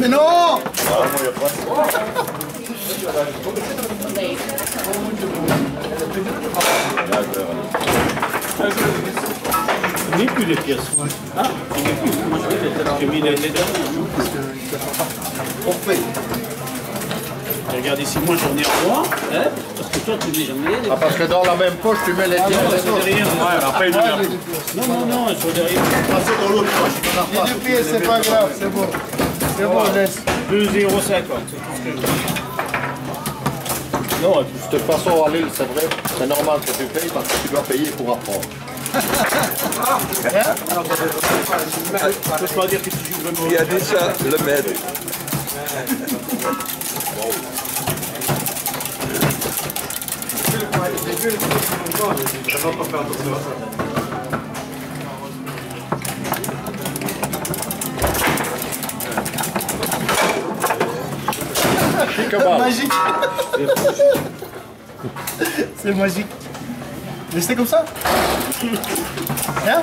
Mais non On n'est plus les pièces. Ah, on n'est plus. Moi, je vais J'ai mis les, les dernières. On fait. Regarde ici, moi j'en ai en moi, hein, parce que toi tu dis j'en ai. Ah, parce que dans la même poche, tu mets les Ah, non, c'est derrière. Ouais, après, Ah, les, non, non, non, ils sont derrière. Passer dans l'autre poche. les deux pieds, c'est pas grave, c'est bon. C'est bon, laisse. 2,050, c'est tout ce que je Non, De toute façon, à Lille, c'est vrai, c'est normal que tu payes parce que tu dois payer pour apprendre. je peux pas dire que tu joues vraiment. Il y a déjà le maître. Magique. c'est magique. Restez comme ça. Hein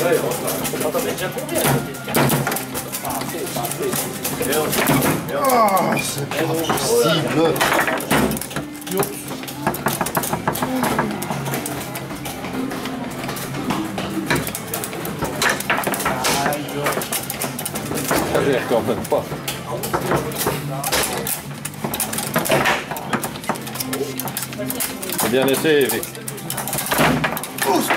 Oh, c'est pas possible. Ça quand même pas. Bien essayé.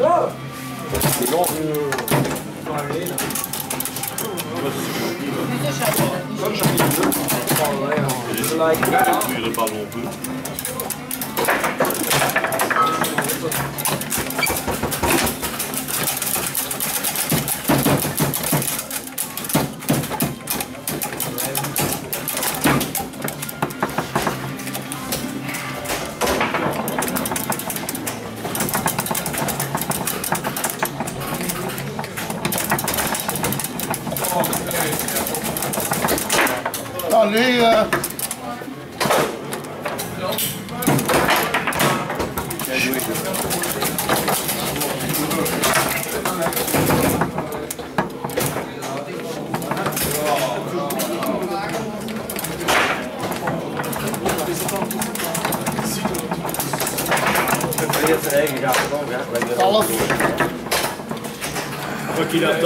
euh. Sinon, le ballon bleu. Allez, euh, alles. Quoi qu'il attend, là. oh, on était bien tombé avec la- Ah, non, ouais,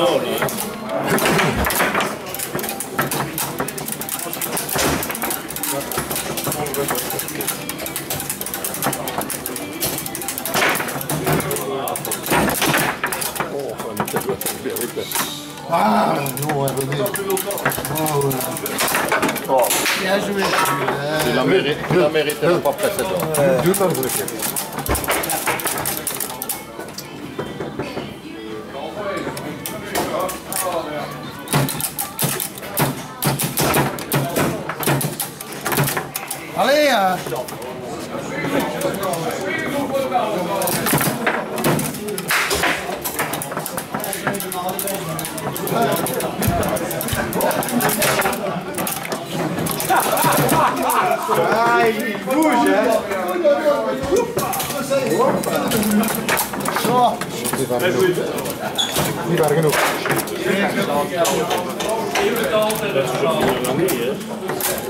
René. Ah, ouais. Oh, Bien joué. tu la mérites, tu la méritais pas précédent. Deux par deux. Allez, euh, Ja. Ah, il bouge, hein Zo. Niet waar genoeg. Bien joué, Jo. On a marqué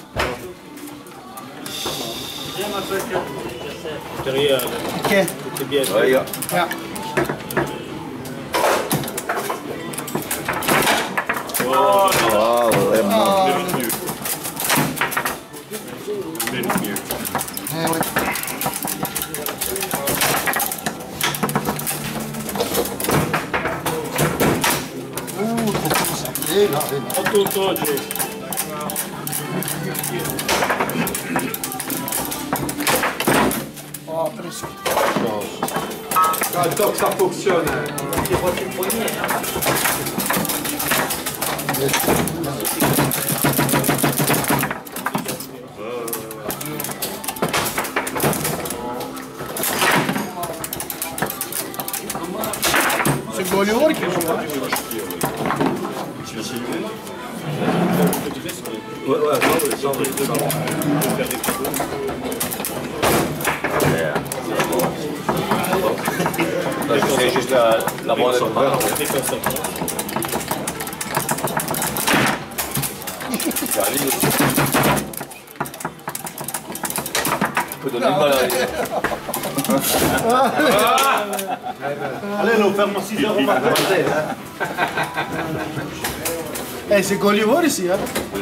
Ah. Eh, hé là. Oh, presque. Top, ça fonctionne. C'est. C'est comme ça. Je peux donner une balle à aller. Allez, nous fermons 6 heures, on va commencer. Hé, c'est goalie hoor ici, hè. Je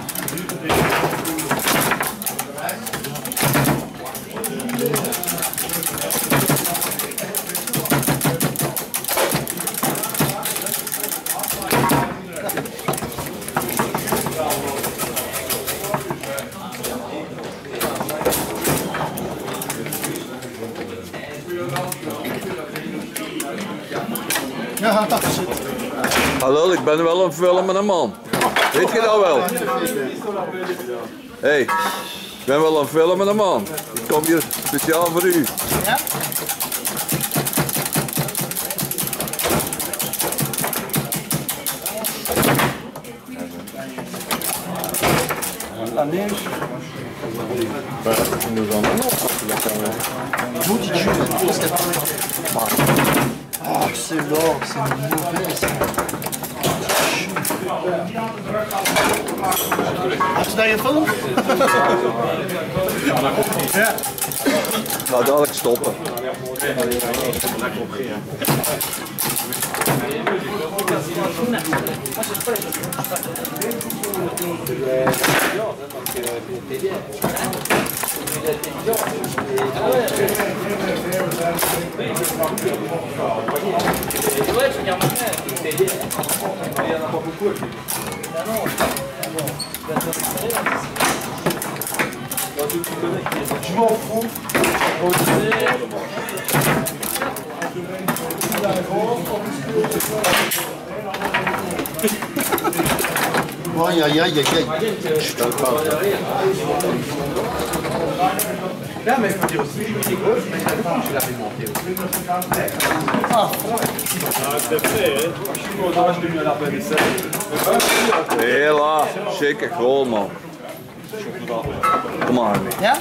Ja, dat is. Hallo, ik ben wel een filmende man. Weet je dat wel? Hé, hey, ik ben wel een filmende man. Ik kom hier speciaal voor u. Ja? Aneus. Bah, nous en avons. iets c'est c'est mauvais ça. Had je daar je film? ja. Ik ga dadelijk stoppen. Je m'en fous. Aïe aïe aïe aïe aïe. Là, mais il faut dire aussi, je gauche, mais je l'avais monté aussi. Ah, c'est fait, hein. Moi, je l'ai mis à la peine essai. Hela, zeker goal man. Kom maar. Ja?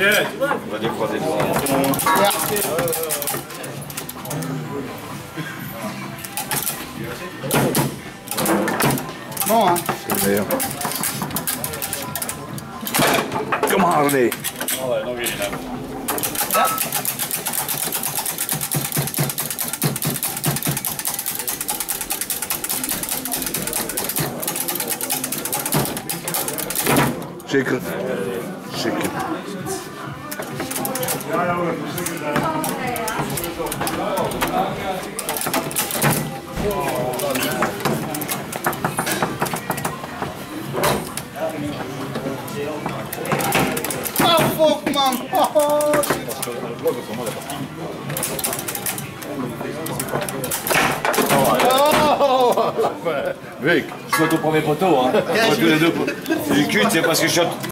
On va dire croiser les. Bon, hein. C'est le meilleur. Oh, nog één. hè. Zeker. Zeker. Ah, man. Oh, shit. Vic, je suis au premier poteau. Hein. Moi, tous les deux. C'est du cul, c'est parce que je suis